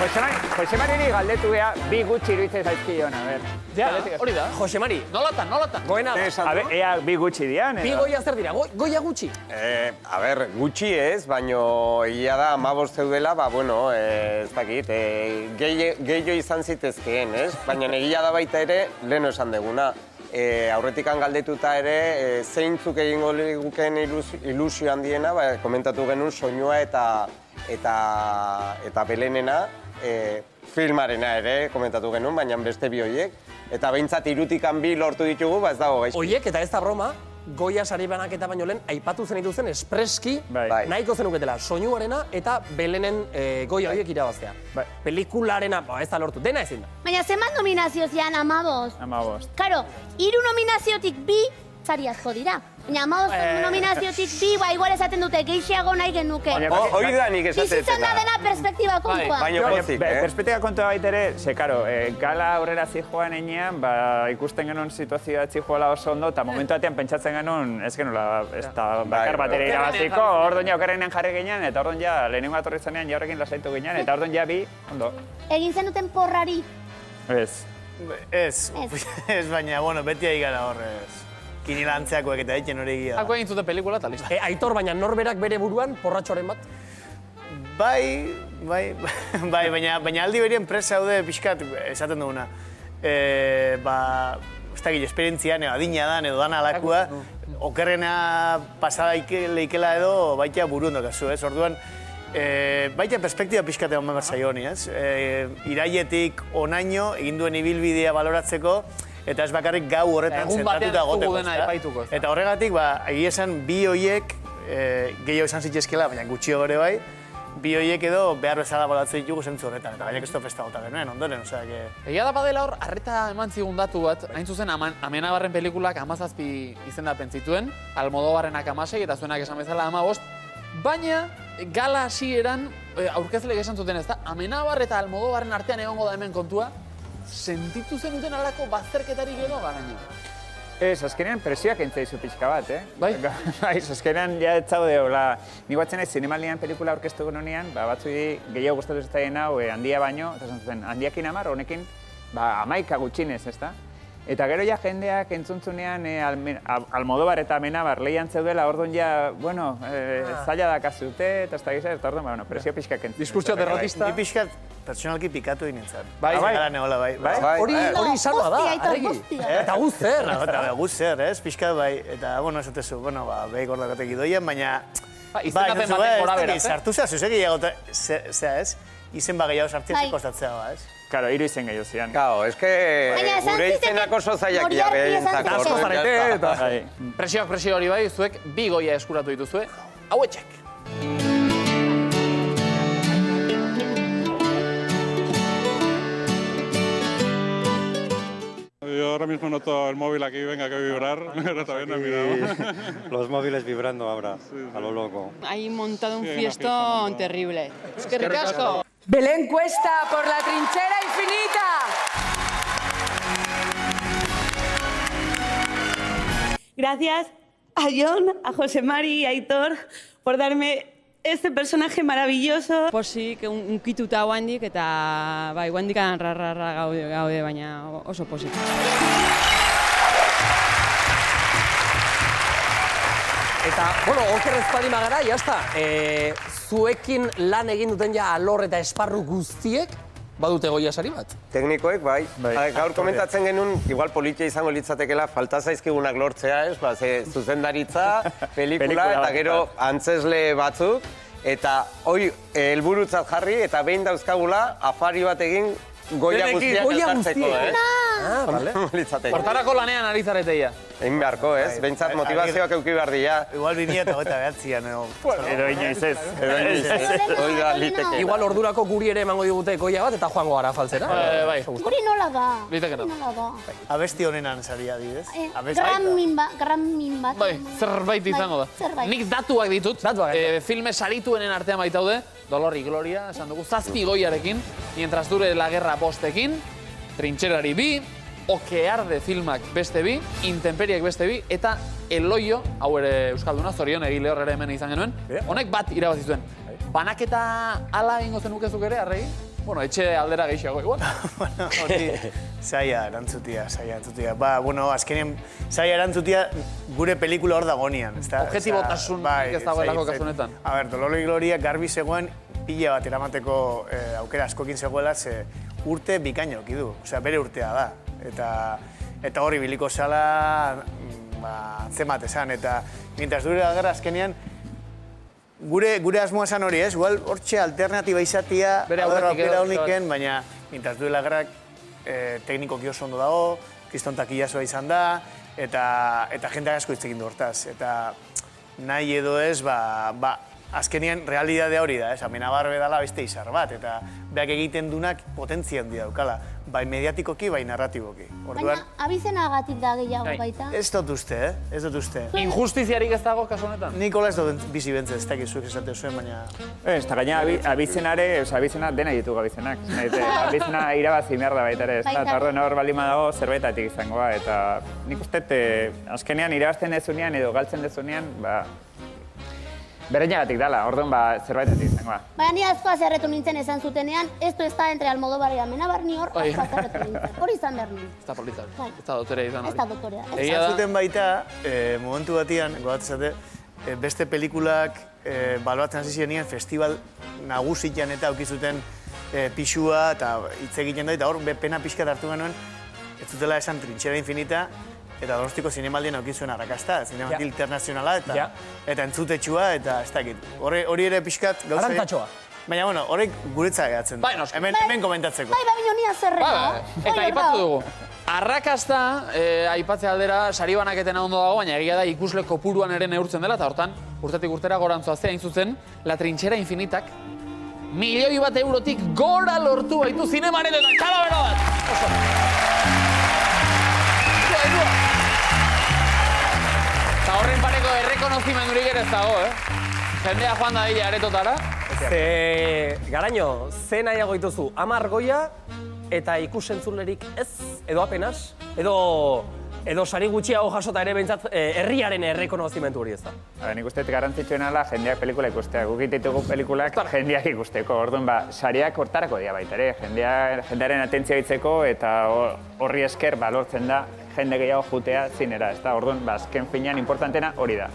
Josemari, Josemariri galdetu beha bi gutxi iruditzen zaizkion, a ber. Ja, hori da. Josemari. Nolatan, nolatan. Goena, A ber, ea bi gutxi dian, bi goia zer dira, Goi- goia gutxi. Eh, a ber, gutxi ez, baino egia da amabost zeudela, ba, bueno, eh, ez dakit, eh, gehi- gehiago izan zitezkeen, ez? Baina egia da baita ere, lehen esan deguna. Eh, aurretikan galdetuta ere, eh, zeintzuk egingo liguken ilus- ilusio handiena, ba, komentatu genuen soinua eta eta eta belenena, eh, filmarena ere komentatu genuen, baina beste bi horiek. Eta behintzat irutikan bi lortu ditugu, ba ez dago gaizki. Oiek, eta ez da broma, goia sari banaketa baino lehen, aipatu zen dituzten espreski, Bai. Bai. nahiko zenuketela, soinuarena eta belenen eh, goia horiek irabaztea. Bai. Pelikularena, ba, ez da lortu, dena ezin da. Baina zenbat nominazio zian amaboz? Amabost. Karo, hiru nominaziotik bi sari asko dira. Baina amaboz Eh. nominaziotik bi, ba, igual esaten dute, gehiago nahi genuke. Hoi da nik esaten Bizitzan da dena perspektiba kontua. Baina pozik, eh? perspektiba kontua baita ere, ze, karo, e, gala aurrera zijoan enean, ba, ikusten genuen situazioa zijoala oso ondo, eta momentu batean pentsatzen genuen, ez genuela, ez da bakar Bai, bat ere bai. irabaziko, orduan ja okerrenean jarri ginen, eta orduan ja lehenengo atorri zenean ja horrekin lasaitu ginen, eta orduan ja bi, ondo, Egin zenuten porrari. ez. Ez, Ez. baina, bueno, beti ari gara hor, ez. Kinilantzeakoek eta egiten hori egia. da. Ako egin zuten pelikula eta listo. E, aitor, baina norberak bere buruan, porratxoren bat, Bai, bai, bai, baina, baina aldi berien presa haude pixkat esaten duguna. E, ba, ez dakit, esperientzian, edo adina dan, edo dana alakua, okerrena pasada ike- leikela edo baita burun dokazu, ez? Orduan, e, baita perspektiba pixkat egon behar honi, ez? E, iraietik onaino, egin duen ibilbidea baloratzeko, eta ez bakarrik gau horretan zentratuta goteko, epaituko? Eta horregatik, ba, egia esan, bi hoiek, e, gehiago izan zitzezkela, baina gutxio gore bai, bi hoiek edo behar bezala balatzen ditugu zentzu horretan, eta gainak ez festa gota genuen, ondoren, osea, que... Egia da badela hor, arreta eman zigun datu bat, hain zuzen aman, amenabarren pelikulak amazazpi izendapen zituen, Almodobarrenak amasei eta zuenak esan bezala amabost, baina gala hasieran e, aurkezleek esan zuten ez da, amenabar eta Almodobarren artean egongo da hemen kontua, sentitu zenuten alako bazterketarik edo garaino. Ez, azkenean presioak entzaizu pixka bat, eh? Bai. bai, azkenean ja ez zaude, hola, ni guatzen ez, zinemaldian pelikula aurkeztu genunean, ba, batzui gehiago gustatu zitzaien hau, eh, handia baino, eta esan zuten, handiakin amar, honekin, ba, amaika gutxinez, ezta? Eta gero ja jendeak entzuntzunean e, al- Almodobar eta Amenabar lehian zeudela, orduan ja, bueno, e, zaila dakazute, eta ez da gisa, eta orduan, ba, bueno, presio pixka kentzen. Diskurtso derrotista. Ni pixkat pertsonalki pikatu egin nintzen. Bai, Ah, bai. Gara neola, bai. Bai? Bai, hori bai. hori izanoa da, aregi. guztia. Eta guz zer, Eta ezta? eta gu zer, ez? Pixkat bai, eta, bueno, esatezu, bueno, ba, behi gordakotek idoien, baina... Ba, izendapen ez gora beraz, eh? Sartu zazu, zek gehiago, ze- zea, ez? Izen ba Bai. ze kostatzea, ba, ez? Claro, hiru izen gehiago zian. Claro, es que Baina esan gure ziteken izenak oso zailak Moriarty dira esan behentzako. ziteken. orduan, zarete, eta-. Bai. Presioak presio hori bai, zuek bi goia eskuratu dituzue, hauetxek. Yo ahora mismo noto el móvil aquí, venga, que vibrar, pero todavía no he mirado. Los móviles vibrando ahora, a lo loco. Hay montado un Sí, fiestón fiesta terrible. Es que ricasco. Belén Cuesta por la trinchera Gracias a John, a José Mari y a Aitor por darme este personaje maravilloso. Posik, un, unkituta guandik eta bai, guandik rarrarra gaude, gaude, baina oso posik. Eta, bueno, oker ez badima gara, jazta, e, zuekin lan egin duten ja alor eta esparru guztiek, badute goia sari bat. Teknikoek, bai. Bai. bai. Gaur komentatzen genuen, igual politia izango litzatekela falta zaizkigunak lortzea, ez? Ba, ze zuzendaritza, pelikula, Pelikula eta gero bai. antzesle batzuk. Eta hoi helburutzat jarri eta behin dauzkagula afari bat egin goia guztiak elkartzeko, guztiak. eh? Ah, vale. Litzateke. Hortarako lanean ari zareteia. Egin beharko, ez? Behintzat Bai, motivazioak euki behar dira. Igual bi mila eta hogeita behatzian, edo... Edo inoiz ez. Edo inoiz, ez? Hoi da liteke. Igual ordurako guri ere emango digute goia bat eta joango gara faltzera. Bai, bai. Hori nola da? Liteke nola da? Abesti honenan saria adibidez. Eh, Abesti- Gramin bat, gramin bat. Bai, zerbait izango da. Bai, zerbait. Nik datuak ditut, Datuak, eh, filme sarituenen artean baitaude, Dolor y Gloria, esan dugu, zazpi goiarekin, mientras dure la guerra bostekin, Trintxerari bi, Okearde filmak beste bi, Intemperiek beste bi, eta Eloio, hau ere Euskalduna, zorion egile horre hemen izan genuen, honek bat irabazi zuen. banaketa ala egingo zenukezuk ere, arregi? Bueno, etxe aldera gehiago, igual. bueno, hori, zaila erantzutia, zaila erantzutia. Ba, bueno, azkenean, zaila erantzutia gure pelikula hor dagonian, ezta? Objetibotasun Osea, ez dagoelako zait- kasu honetan. A ber, Dolor y Gloria garbi zegoen pila bat eramateko eh, aukera askokin zegoela, ze urte bikaino du. Osea, bere urtea da. Eta, eta hori biliko zala, mm, ba, zemat esan, eta mientras dure agarra azkenean, Gure, gure asmoa esan hori, ez? Igual hortxe alternatiba izatia, Bere aukera edo, honiken, baina mintaz duela gerrak eh, teknikoki oso ondo dago, kriston takillazoa izan da, eta, eta jende asko hitz egin du hortaz. Eta nahi edo ez, ba, ba, azkenien realidade hori da, ez? Amenabarbe dala beste izar bat, eta beak egiten dunak potentzia handia daukala, bai mediatikoki, bai narratiboki. Baina abizenagatik da gehiago Bai. baita. Ez dut uste, eh? Ez dut uste. Injustiziarik ez dago kasu honetan? Nikola ez dut bizi bentze, ez dakit zuek esate zuen, baina... Ez, eta gaina abi, abizenare, oza, abizena dena ditu abizenak. Eta abizena irabazi behar da baita ere, ez da, eta orduan hor baldin badago zerbaitatik izangoa, eta nik uste, eh, azkenean irabazten dezunean edo galtzen dezunean, ba, berenagatik dala, orduan ba, zerbaitatik izangoa. Baina ni asko azerretu nintzen esan zutenean, esto está entre Almodóvar y Amenabar, ni hor Bai. asko azerretu nintzen. Hori izan behar nuen. Ez da polita. Bai. Ez da dotorea izan Ez da doktorea. Ez Egia da, zuten baita, eh, momentu batian, gogat esate, eh, beste pelikulak eh, baloatzen hasi zirenien festival nagusitan eta auki zuten eh, pixua eta hitz egiten da, eta hor be- pena pixka hartu genuen, ez zutela esan trintxera infinita, eta donostiko zinemaldien auki zuen arrakasta, zinemaldi Ja. internazionala, eta, Ja. eta entzutetxua, eta ez dakit. Hori, hori ere pixkat gauza... Arantatxoa. Baina, bueno, horrek guretza gehatzen. Bai, noski. Hemen, hemen komentatzeko. Bai, baina ni azerreta. Ba, eta aipatu dugu. Arrakasta, eh, aipatze aldera, sari banaketena ondo dago, baina egia da ikusle kopuruan ere neurtzen dela, eta hortan, urtetik urtera gorantzoa zea zuzen, La Trinchera Infinitak, milioi bat eurotik gora lortu baitu zinemaren eta txalabero bat! Pareko errekonozimendurik ere ez dago, eh? Jendea joan da dira aretotara. Ze, garaino, ze nahiago dituzu, amar goia eta ikusentzulerik ez, edo apenas, edo, edo sari gutxiago jasota ere behintzat eh, herriaren errekonozimentu hori ez da. Ba, nik uste dut garrantzitsuena da jendeak pelikula ikustea. Guk ditugu pelikulak jendeak ikusteko. Orduan, ba, sariak hortarako dira baita ere. Jendea, jendearen atentzia hitzeko eta hor- horri esker ba, lortzen da jende gehiago jutea zinera. Ez da, orduan, ba, azken finean importantena hori da.